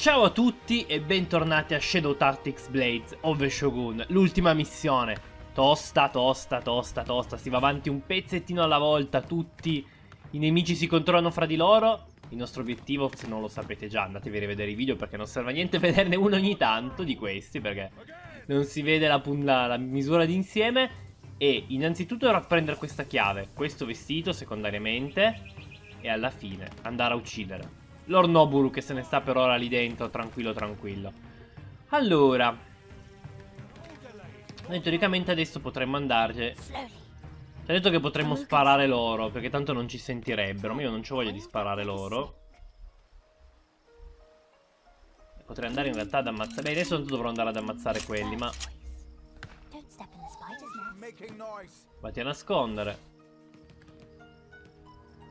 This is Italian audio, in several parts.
Ciao a tutti e bentornati a Shadow Tactics Blades of Shogun, l'ultima missione. Tosta, tosta, tosta, tosta, si va avanti un pezzettino alla volta, tutti i nemici si controllano fra di loro. Il nostro obiettivo, se non lo sapete già, andatevi a rivedere i video perché non serve a niente vederne uno ogni tanto di questi, perché non si vede la, la, la misura d'insieme. E innanzitutto dovrà prendere questa chiave, questo vestito secondariamente, e alla fine andare a uccidere. Lord Noburu che se ne sta per ora lì dentro, tranquillo tranquillo. Allora. Noi teoricamente adesso potremmo andarci. Ci ha detto che potremmo sparare loro, perché tanto non ci sentirebbero. Ma io non ci voglio di sparare loro. Potrei andare in realtà ad ammazzare... Beh, adesso dovrò andare ad ammazzare quelli, ma... Vatti a nascondere.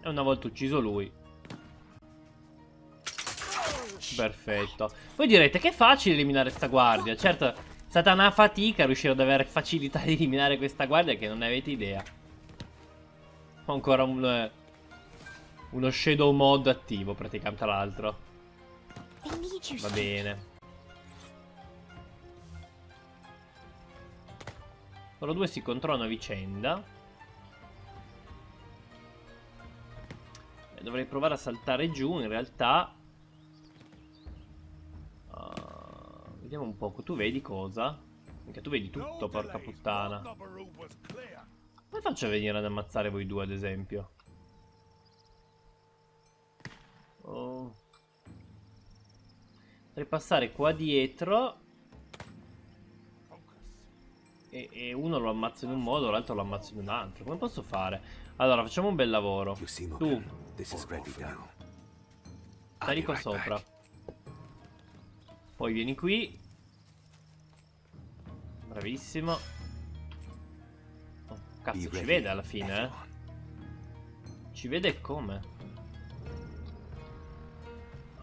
E una volta ucciso lui Perfetto. Voi direte che è facile eliminare questa guardia. Certo, è stata una fatica riuscire ad avere facilità di eliminare questa guardia che non ne avete idea. Ho ancora un, eh, uno shadow mod attivo praticamente tra l'altro. Va bene. Loro due si controllano a vicenda. Dovrei provare a saltare giù in realtà Vediamo un poco, tu vedi cosa? Anche tu vedi tutto, porca puttana. Come faccio a venire ad ammazzare voi due, ad esempio? Oh. Potrei passare qua dietro. E, e, uno lo ammazzo in un modo, l'altro lo ammazzo in un altro. Come posso fare? Allora, facciamo un bel lavoro. Tu. Sali qua sopra. Poi vieni qui. Bravissimo. Oh, cazzo, ci vede alla fine, eh? Ci vede come?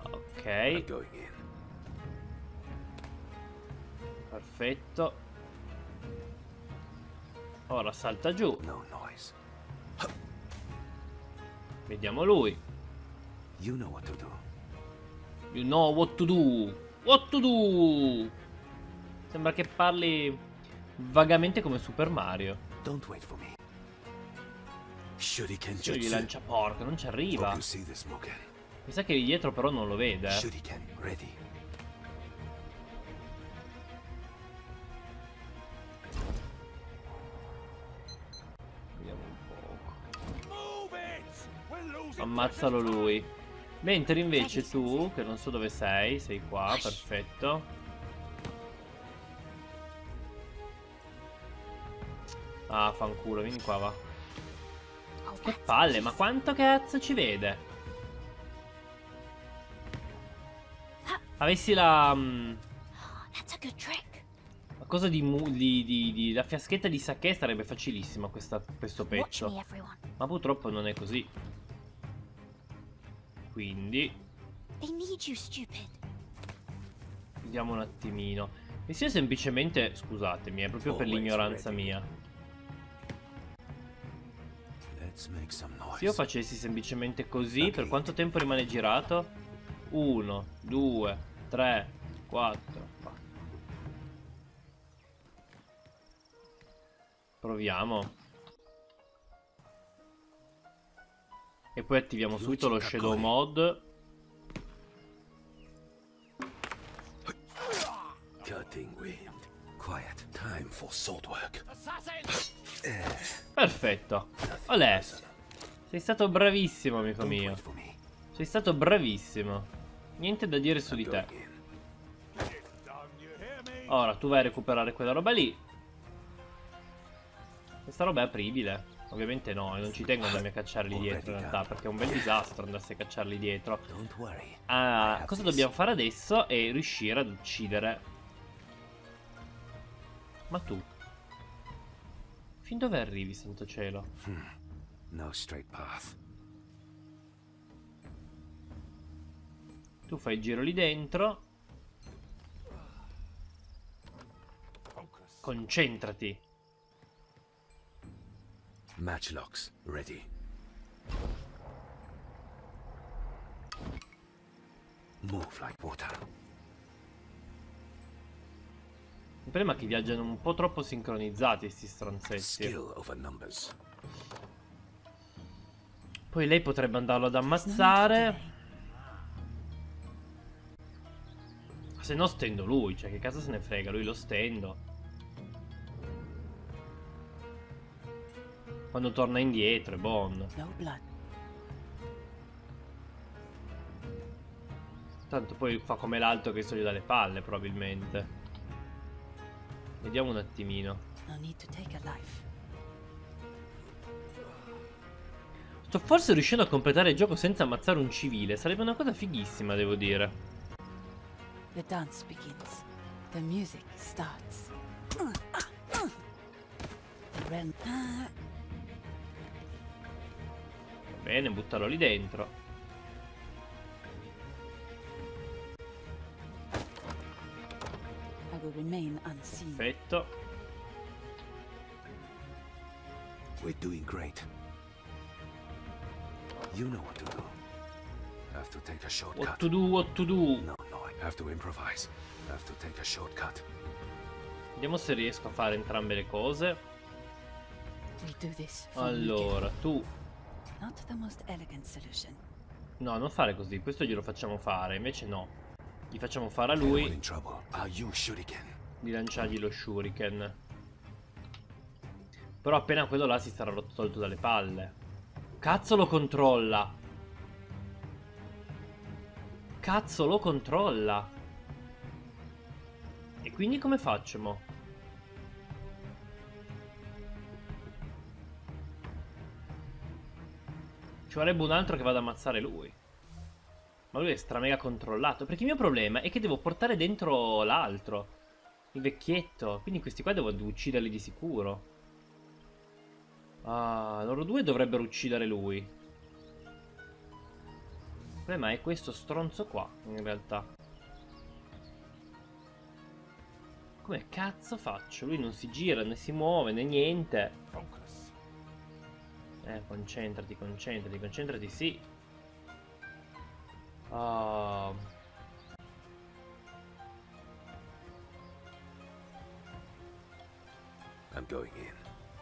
Ok. Perfetto. Ora salta giù. Vediamo lui. You know what to do. You know what to do. What to do? Sembra che parli vagamente come Super Mario. Don't wait for me. Shuriken Jutsu. gli lancia porca, non ci arriva. Mi sa che dietro però non lo vede. Eh. Shuriken ready. Vediamo un poco. Ammazzalo lui. Mentre invece tu, che non so dove sei, sei qua, perfetto. Ah, fanculo, vieni qua, va. Che palle, ma quanto cazzo ci vede? Avessi la... Um, la cosa di, di, di, di, La fiaschetta di sake sarebbe facilissima questa, questo pezzo. Ma purtroppo non è così. Quindi Vediamo un attimino. Mi sia semplicemente Scusatemi, è proprio per l'ignoranza mia. Se io facessi semplicemente così Per quanto tempo rimane girato? 1, 2, 3, 4 Proviamo E poi attiviamo subito lo Shadow Mod. Perfetto. Olè. Sei stato bravissimo, amico mio. Sei stato bravissimo. Niente da dire su di te. Ora, tu vai a recuperare quella roba lì. Questa roba è apribile. Ovviamente no, non ci tengo a cacciarli dietro in realtà, perché è un bel disastro andarsi a cacciarli dietro. Ah, cosa dobbiamo fare adesso è riuscire ad uccidere. Ma tu? Fin dove arrivi, santo cielo? Hmm. No straight path. Tu fai il giro lì dentro. Concentrati. Matchlocks ready. move like water. Il problema è che viaggiano un po' troppo sincronizzati sti stronzetti. Poi lei potrebbe andarlo ad ammazzare. Se no stendo lui, cioè che cazzo se ne frega, lui lo stendo. Quando torna indietro è. No blood. Tanto poi fa come l'altro che sto gli dalle palle, probabilmente. Vediamo un attimino. No need to take a life. Sto forse riuscendo a completare il gioco senza ammazzare un civile. Sarebbe una cosa fighissima, devo dire. The dance begins. The music starts. The Va bene, buttarlo lì dentro. Perfetto. We're doing great. You know what to do. Have to take a What shortcut. to do, what to do. No, no, I have to improvise. Have to take a shortcut. Vediamo se riesco a fare entrambe le cose. Allora, tu... No, non fare così. Questo glielo facciamo fare. Invece no. Gli facciamo fare a lui in trouble? I'll use shuriken. di lanciargli lo shuriken. Però appena quello là si sarà tolto dalle palle. Cazzo lo controlla. Cazzo lo controlla. E quindi come facciamo? Ci vorrebbe un altro che vada ad ammazzare lui. Ma lui è stramega controllato. Perché il mio problema è che devo portare dentro l'altro. Il vecchietto. Quindi questi qua devo ucciderli di sicuro. Ah, loro due dovrebbero uccidere lui. Il problema è questo stronzo qua, in realtà. Come cazzo faccio? Lui non si gira, né si muove, né niente. Eh, concentrati, concentrati, concentrati, sì. I'm going in.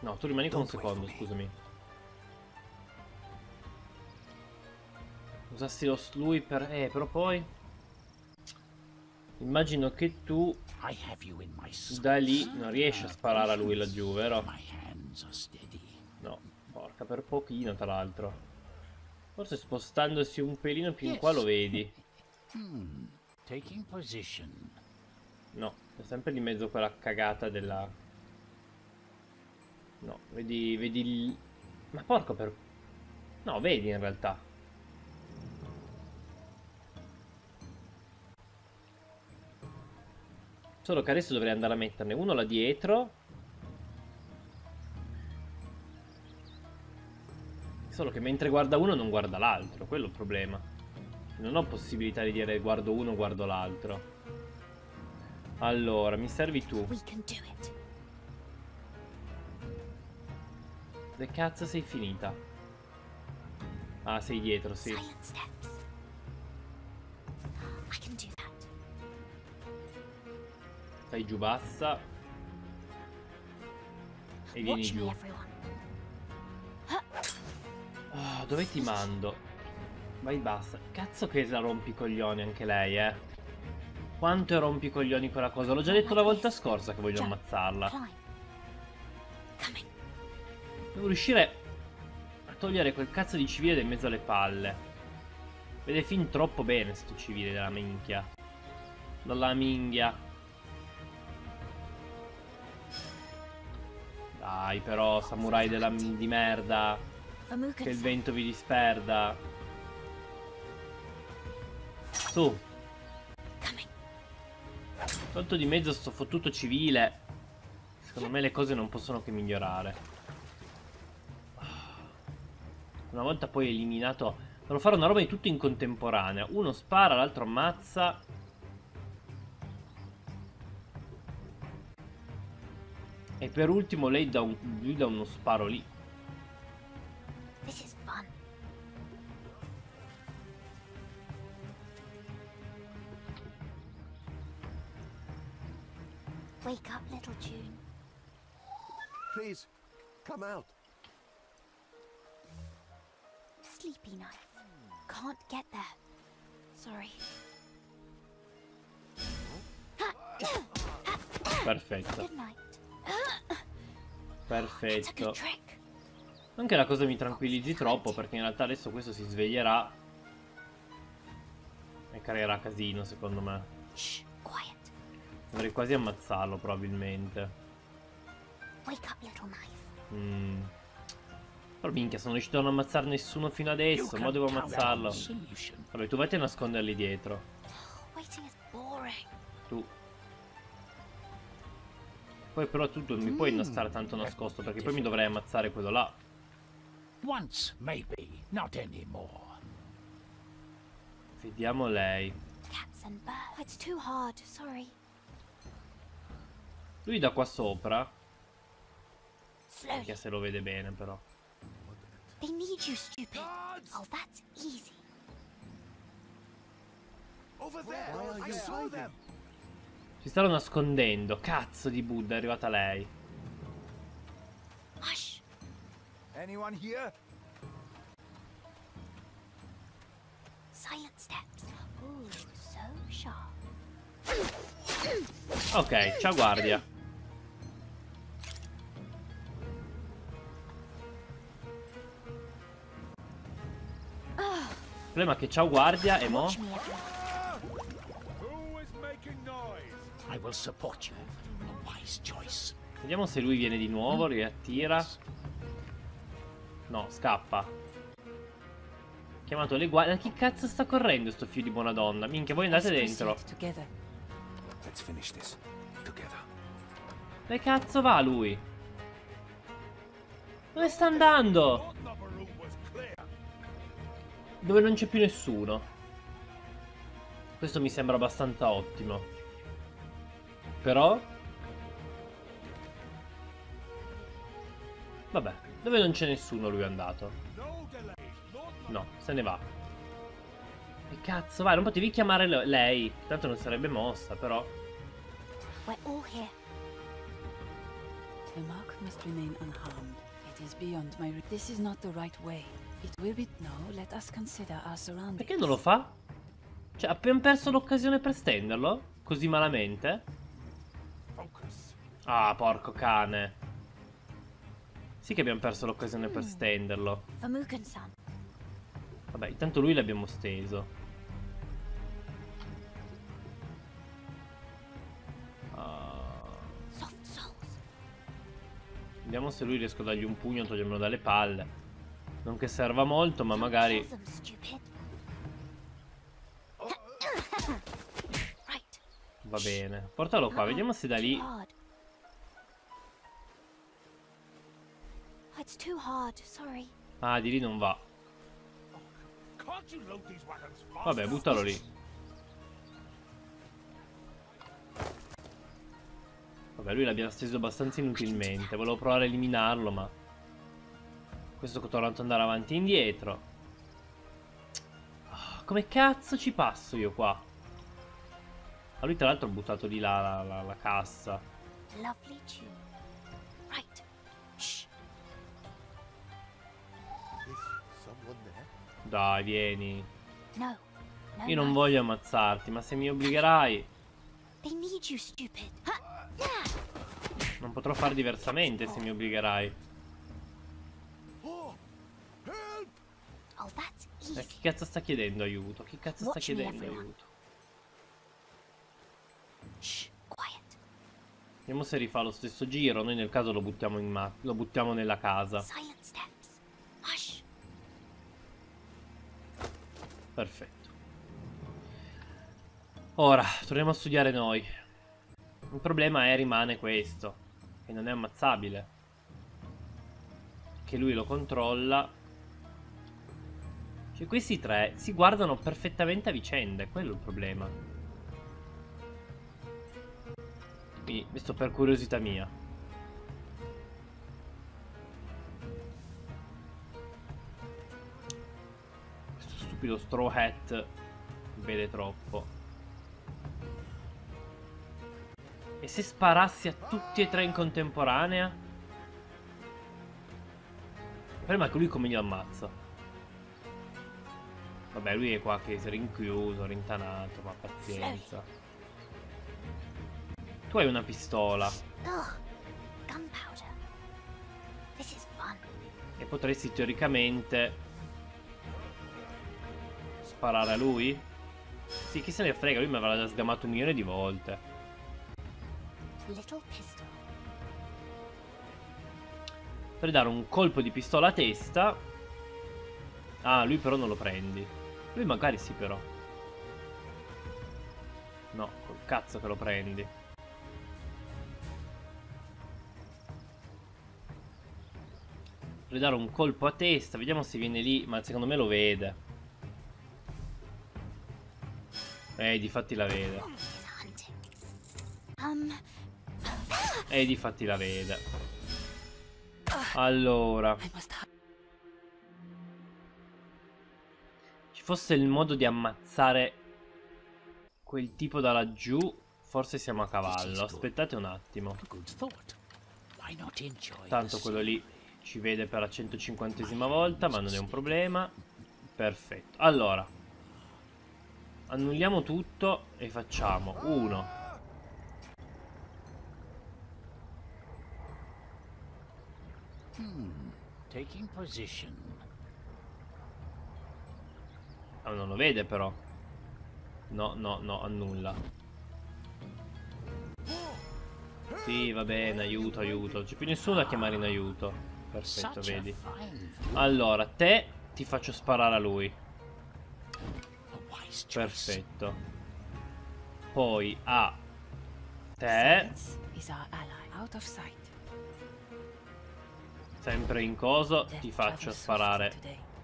No, tu rimani con un secondo, scusami. Usassi lo lui per... Eh, però poi... Immagino che tu da lì non riesci a sparare a lui laggiù, vero? No, porca, per pochino tra l'altro. Forse spostandosi un pelino più in qua lo vedi. Hmm. No, è sempre di mezzo quella cagata della... No, vedi, vedi il... Ma porco per... No, vedi in realtà. Solo che adesso dovrei andare a metterne uno là dietro. Solo che mentre guarda uno non guarda l'altro, quello è il problema. Non ho possibilità di dire guardo uno, guardo l'altro. Allora, mi servi tu. Dove cazzo sei finita? Ah, sei dietro, sì. Fai giù bassa. E vieni giù. Ah, dove ti mando? Vai basta. Cazzo che la rompicoglioni anche lei, eh. Quanto è rompicoglioni quella cosa. L'ho già detto la volta scorsa che voglio Jump. ammazzarla. Devo riuscire a togliere quel cazzo di civile da in mezzo alle palle. Vede fin troppo bene sto civile della minchia. Dalla minghia. Dai però, samurai della, di merda. Che il vento vi disperda. Su, tolto di mezzo sto fottuto civile. Secondo me le cose non possono che migliorare. Una volta poi eliminato... Devo fare una roba di tutto in contemporanea. Uno spara, l'altro ammazza. E per ultimo lei dà, un, lui dà uno sparo lì. Wake up, little June. Please, come out. Sleepy knife. Can't get there. Sorry. Perfetto, Good night. It's a perfetto. trick. Anche la cosa mi tranquillizzi troppo perché in realtà adesso questo si sveglierà e creerà casino secondo me. Dovrei quasi ammazzarlo probabilmente. Wake up, little knife. Mm. Però minchia, sono riuscito a non ammazzare nessuno fino adesso, ma devo ammazzarlo. Vabbè, tu vatti a nasconderli dietro. Tu. Poi però tu non mi puoi non stare tanto nascosto perché poi mi dovrei ammazzare quello là. Once, maybe, not anymore. Vediamo lei. Cats and birds. It's too hard. Sorry. Lui da qua sopra, minchia se lo vede bene però. They need you, stupid. Oh, that's easy. Over there. I saw them. Si stanno nascondendo. Cazzo di Buddha, è arrivata lei. Hush. Anyone here? Silent steps. Ooh, so sharp. Ok, ciao guardia. Problema è che ciao guardia e mo? Vediamo se lui viene di nuovo, riattira. No, scappa. Chiamato le guardie. Ma chi cazzo sta correndo sto figlio di buona donna? Minchia, voi andate dentro. Dove cazzo va lui? Dove sta andando? Dove non c'è più nessuno. Questo mi sembra abbastanza ottimo. Però... Vabbè, dove non c'è nessuno lui è andato. No se ne va. Che cazzo, vai, non potevi chiamare le- lei. Tanto non sarebbe mossa, però. We're all here. The mark must remain unharmed. It is beyond my. This is not the right way. It will be. No, let us consider our surroundings. Perché non lo fa? Cioè, abbiamo perso l'occasione per stenderlo? Così malamente? Ah, porco cane. Sì che abbiamo perso l'occasione per stenderlo. For Mugen-san. Vabbè, intanto lui l'abbiamo steso. Soft souls. vediamo se lui riesco a dargli un pugno e togliermelo dalle palle. Non che serva molto, ma magari... Va bene. Portalo qua, vediamo se da lì... Ah, di lì non va. Vabbè, buttalo lì. Vabbè, lui l'abbiamo steso abbastanza inutilmente. Volevo provare a eliminarlo, ma... Questo che tornato ad andare avanti e indietro. Ah, Come cazzo ci passo io qua? A lui tra l'altro ho buttato lì la, la- la- la cassa. Lovely tune. Right. Shh. Dai, vieni. No. No. Io non no. voglio ammazzarti, ma se mi obbligherai... They need you. Non potrò fare diversamente se mi obbligherai. Oh, help! Oh, that's Eh, chi cazzo sta chiedendo aiuto? Chi cazzo sta chiedendo aiuto? Vediamo se rifà lo stesso giro. Noi nel caso lo buttiamo in ma- lo buttiamo nella casa. Perfetto. Ora, torniamo a studiare noi. Il problema è rimane questo. Che non è ammazzabile. Che lui lo controlla. Cioè questi tre si guardano perfettamente a vicenda. È quello il problema. Quindi, questo per curiosità mia. Questo stupido straw hat vede troppo. E se sparassi a tutti e tre in contemporanea? Prima che lui come li ammazzo. Vabbè, lui è qua che si è rinchiuso, rintanato, ma pazienza. Tu hai una pistola fun. e potresti teoricamente sparare a lui? Sì, chi se ne frega, lui mi avrà già sgamato un milione di volte. Per dare un colpo di pistola a testa. Ah, lui però non lo prendi. Lui magari sì però. No, col cazzo che lo prendi. Per dare un colpo a testa, vediamo se viene lì, ma secondo me lo vede. Eh, difatti la vede. Hunting. Um, Eh, difatti la vede. Allora. Fosse il modo di ammazzare quel tipo da laggiù, forse siamo a cavallo. Aspettate un attimo. Tanto quello lì ci vede per la 150esima volta, ma non è un problema. Perfetto. Allora, annulliamo tutto e facciamo uno. Taking position. Ah, non lo vede però. No, no, no, annulla. Sì, va bene, aiuto, aiuto. C'è più nessuno da chiamare in aiuto. Perfetto, vedi. Allora, te ti faccio sparare a lui. Perfetto. Poi a te, sempre in coso, ti faccio sparare.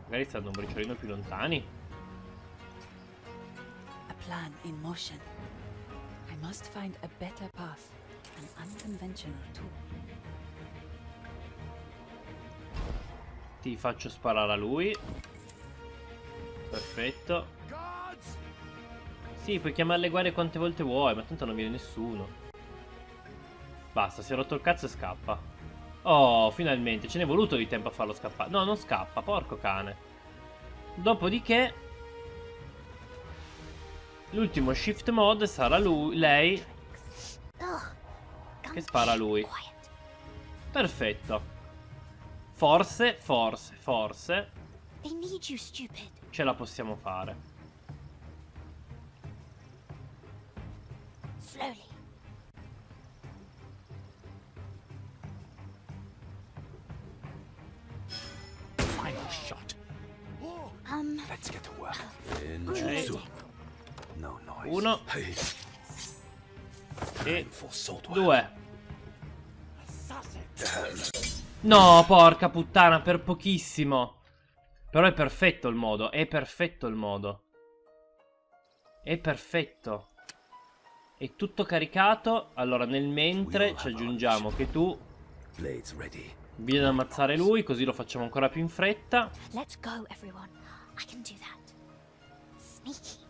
Magari stanno un briciolino più lontani. Plan in motion. I must find a better path. An unconventional tool. Ti faccio sparare a lui. Perfetto. Sì, puoi chiamare le guardie quante volte vuoi, ma tanto non viene nessuno. Basta, si è rotto il cazzo e scappa. Oh, finalmente, ce n'è voluto di tempo a farlo scappare. No, non scappa, porco cane. Dopodiché... L'ultimo shift mod sarà lui, lei, Ugh. che spara a lui. Perfetto. Forse, forse, forse ce la possiamo fare. Slowly. Final shot. Um, Let's get to work. Ninjutsu. Uno e due. No, porca puttana, per pochissimo. Però è perfetto il modo, è perfetto il modo. È perfetto. È tutto caricato. Allora, nel mentre ci aggiungiamo che tu vieni ad ammazzare lui, così lo facciamo ancora più in fretta. let's go, everyone. I can do that. Sneaky.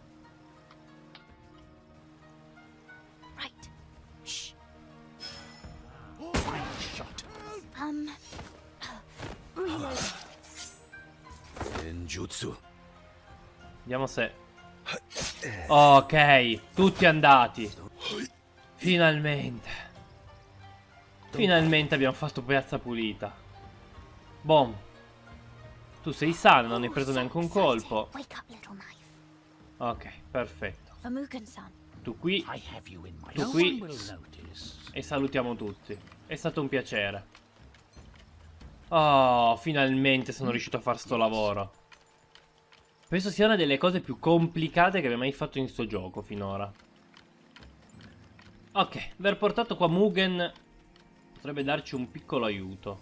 Um. Reload. Ninjutsu. Vediamo se... Ok, tutti andati. Finalmente. Finalmente abbiamo fatto piazza pulita. Bom. Tu sei sano, non hai preso neanche un colpo. Ok, perfetto. Tu qui Tu qui- e salutiamo tutti. È stato un piacere. Oh, finalmente sono riuscito a fare sto lavoro. Penso sia una delle cose più complicate che abbia mai fatto in sto gioco finora. Ok, aver portato qua Mugen potrebbe darci un piccolo aiuto.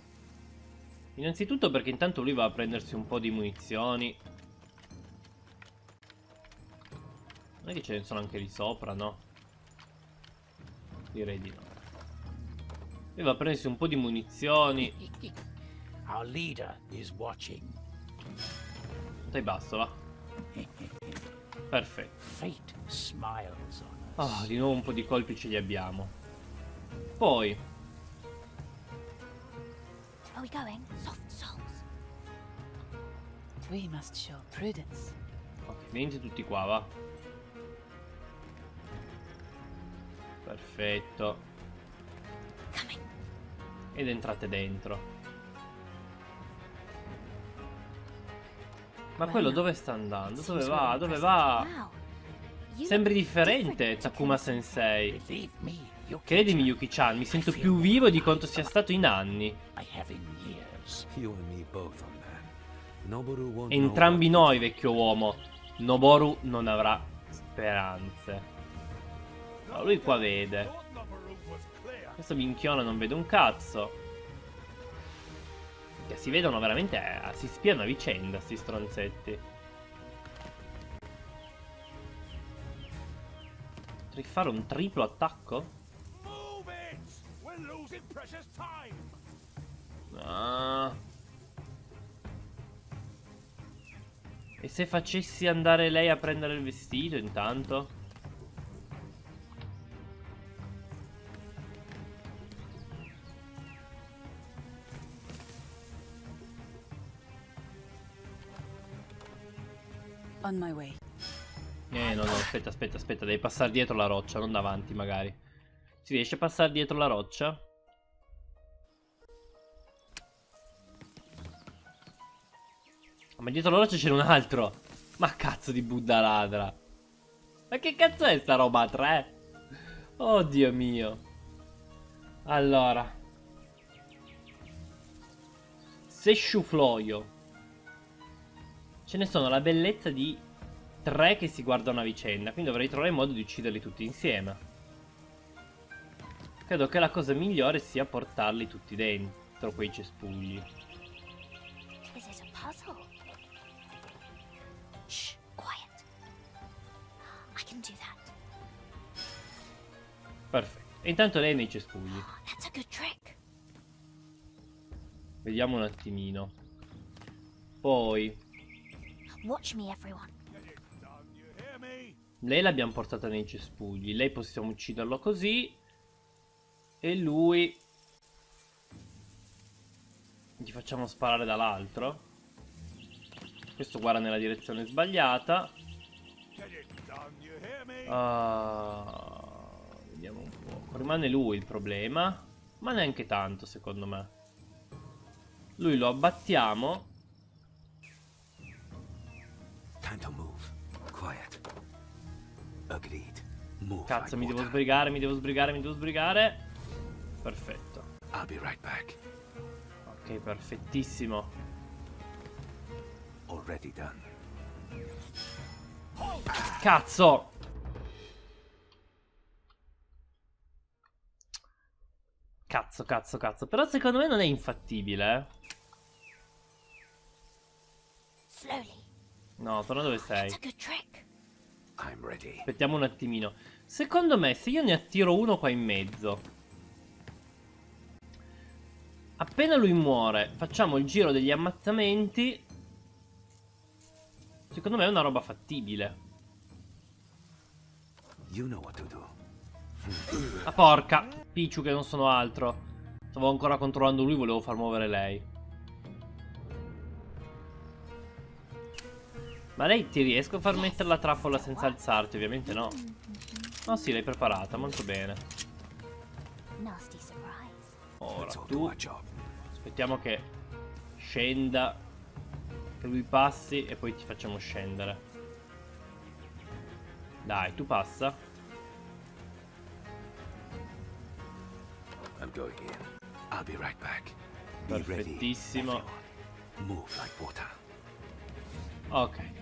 Innanzitutto perché intanto lui va a prendersi un po' di munizioni. Non è che ce ne sono anche lì sopra, no? Direi di no. Lui va a prendersi un po' di munizioni. Our leader is watching. Dai, basta, va. Perfetto. Fate smiles on us. Ah, di nuovo un po' di colpi ce li abbiamo. Poi, Are we going? Soft souls. We must show prudence. ok, venite tutti qua, va. Perfetto. Ed entrate dentro. Ma quello dove sta andando? Dove va? Dove va? Sembri differente, different, Takuma Takuma-sensei. Sensei. Credimi, Yuki-chan, mi sento più vivo di quanto sia stato in anni. Entrambi noi, vecchio uomo. Noboru non avrà speranze. Ma lui qua vede. Questo minchione non vede un cazzo. Che si vedono veramente. eh, si spiano a vicenda, sti stronzetti. Potrei fare un triplo attacco? Ah. E se facessi andare lei a prendere il vestito intanto? Eh no no aspetta aspetta aspetta Devi passare dietro la roccia Non davanti magari. Si riesce a passare dietro la roccia? Ah, Ma dietro la roccia c'era un altro. Ma cazzo di Buddha ladra. Ma che cazzo è sta roba 3? Oddio mio. Allora. Seshu Floio Ce ne sono la bellezza di tre che si guardano a vicenda, quindi dovrei trovare modo di ucciderli tutti insieme. Credo che la cosa migliore sia portarli tutti dentro quei cespugli. Shh. Perfetto. E intanto lei è nei cespugli. Vediamo un attimino. Poi, Watch me, everyone. Lei l'abbiamo portata nei cespugli. Lei possiamo ucciderlo così. E lui... Gli facciamo sparare dall'altro. Questo guarda nella direzione sbagliata. Ah, vediamo un po'. Rimane lui il problema. Ma neanche tanto, secondo me. Lui lo abbattiamo. Time to move. Quiet. Agreed. Move. Cazzo, mi devo sbrigare, mi devo sbrigare, mi devo sbrigare. Perfetto. I'll be right back. Ok, perfettissimo. Already done. Cazzo! Cazzo, cazzo, cazzo. Però secondo me non è infattibile, eh. Slowly. No, però dove sei? That's a good trick. I'm ready. Aspettiamo un attimino. Secondo me, se io ne attiro uno qua in mezzo. Appena lui muore, facciamo il giro degli ammazzamenti. Secondo me è una roba fattibile. You know what to do. Ah, porca! Pichu che non sono altro. Stavo ancora controllando lui, volevo far muovere lei. Ma lei ti riesco a far mettere la trappola senza alzarti? Ovviamente no. No, sì, l'hai preparata, molto bene. Ora, tu aspettiamo che scenda, che lui passi e poi ti facciamo scendere. Dai, tu passa. I'm going in. I'll be right back. Perfettissimo. Move like water. Ok.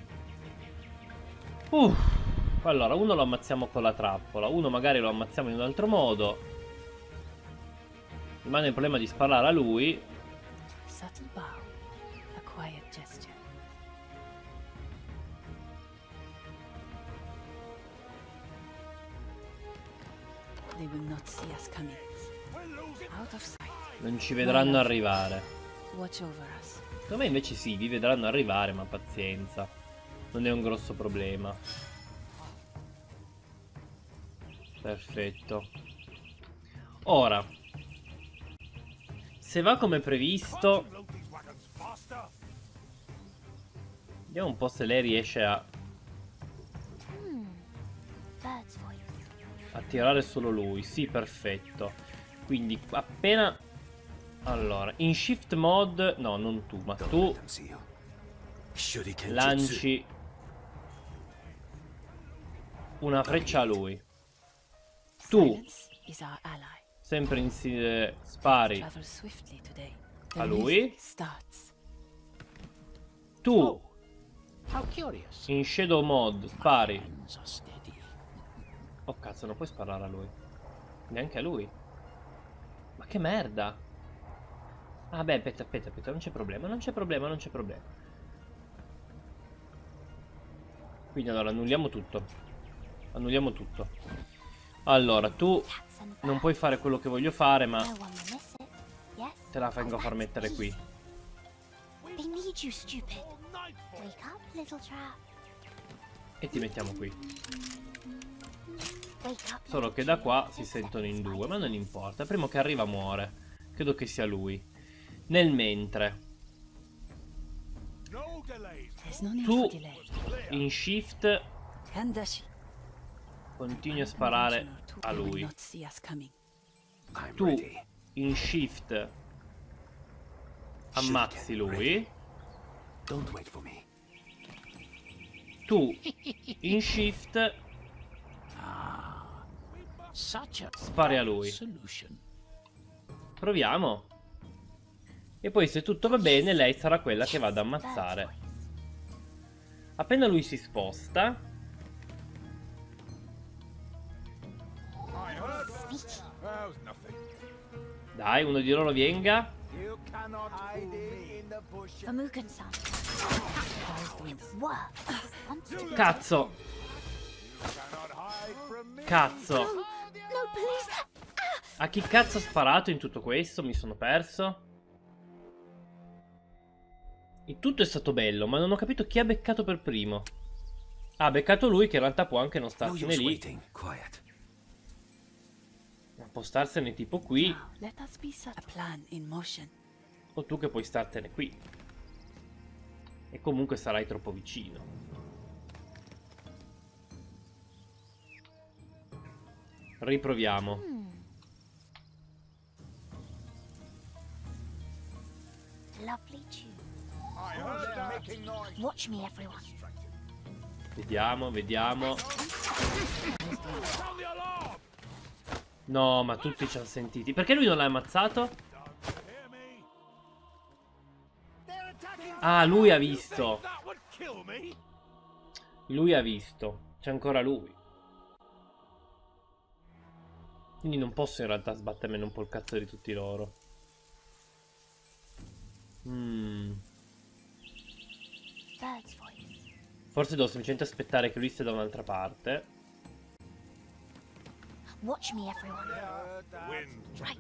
Uff. Allora, uno lo ammazziamo con la trappola, uno magari lo ammazziamo in un altro modo. Rimane il problema di sparare a lui. Non ci vedranno arrivare. Secondo me invece sì, vi vedranno arrivare, ma pazienza. Non è un grosso problema. Perfetto. Ora, se va come previsto, vediamo un po' se lei riesce a voice. attirare solo lui. Sì, perfetto. Quindi appena... Allora, in shift mode... No, non tu, ma tu lanci una freccia a lui. Tu, sempre in eh, spari. A lui? Tu, curious. in shadow mode, spari. Oh cazzo, non puoi sparare a lui. Neanche a lui. Ma che merda. Ah beh, aspetta, aspetta, aspetta, non c'è problema, non c'è problema, non c'è problema. Quindi allora annulliamo tutto. Annulliamo tutto. Allora, tu non puoi fare quello che voglio fare, ma te la vengo a far mettere qui. E ti mettiamo qui. Solo che da qua si sentono in due, ma non importa. Il primo che arriva muore. Credo che sia lui. Nel mentre, Tu- in shift. Continui a sparare a lui. Tu, in shift, ammazzi lui. Tu, in shift, spari a lui. Proviamo. E poi se tutto va bene, lei sarà quella che va ad ammazzare. Appena lui si sposta, nothing. dai, uno di loro venga. Cazzo, cazzo. Please. A chi cazzo ha sparato in tutto questo? Mi sono perso. Il tutto è stato bello, ma non ho capito chi ha beccato per primo. Ha beccato lui, che in realtà può anche non No starsene lì. Quiet. Ma può starsene tipo qui, Now, let us be set. A plan in motion. o tu che puoi startene qui. E comunque sarai troppo vicino. Riproviamo. Lovely tune. I heard them making noise. Watch me, everyone. Vediamo, vediamo. Sound the alarm. No, ma tutti ci hanno sentiti. Perché lui non l'ha ammazzato? Ah, lui ha visto. Lui ha visto. C'è ancora lui. Quindi non posso in realtà sbattermene un po' il cazzo di tutti loro. Mm. Forse devo semplicemente aspettare che lui stia da un'altra parte. Watch me, everyone. Wind. Right.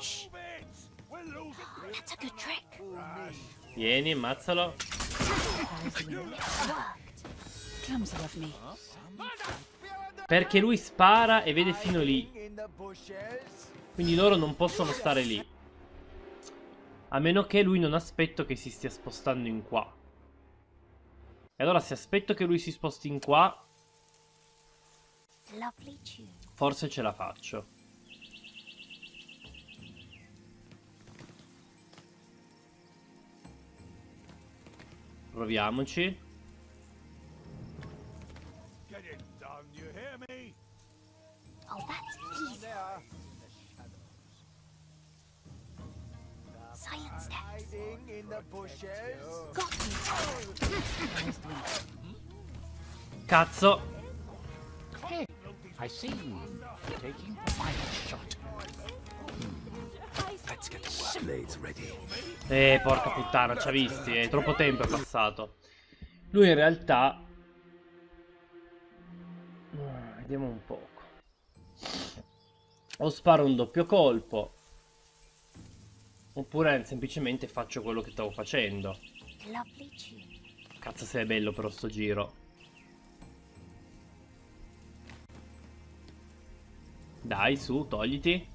Shh. Move it. We're losing. That's a good trick. Vieni, ammazzalo. Perché lui spara e vede fino lì. Quindi loro non possono stare lì. A meno che lui non aspetto che si stia spostando in qua. E allora se aspetto che lui si sposti in qua. Forse ce la faccio. Proviamoci. Get it done. You hear me? Oh, that's easy. Silent steps. in the bushes. Got you. Cazzo. I see you taking final shot. Let's get the blades ready. Eh, porca puttana, ci ha visti, eh, troppo tempo è passato. Lui in realtà... Vediamo un poco. O sparo un doppio colpo. Oppure semplicemente faccio quello che stavo facendo. Cazzo se è bello però sto giro. Dai, su, togliti.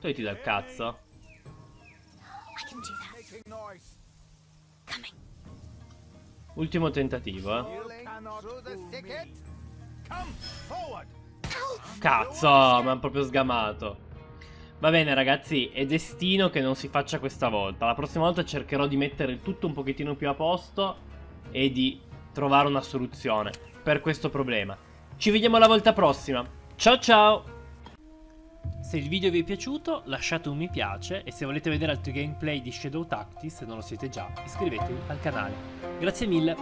Togliti dal cazzo. Ultimo tentativo, eh. Cazzo, mi hanno proprio sgamato. Va bene ragazzi, è destino che non si faccia questa volta. La prossima volta cercherò di mettere tutto un pochettino più a posto e di trovare una soluzione per questo problema. Ci vediamo la volta prossima. Ciao ciao! Se il video vi è piaciuto lasciate un mi piace e se volete vedere altri gameplay di Shadow Tactics se non lo siete già iscrivetevi al canale. Grazie mille!